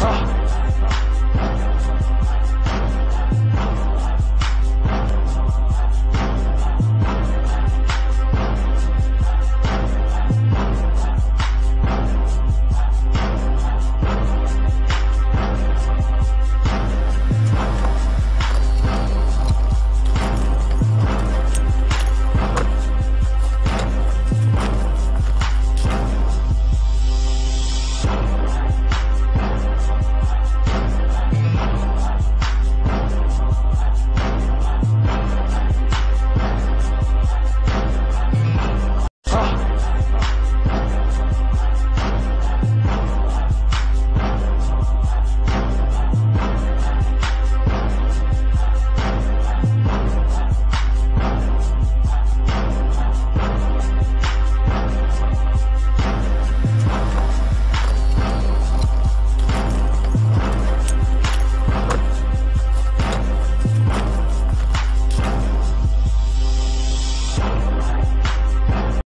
啊。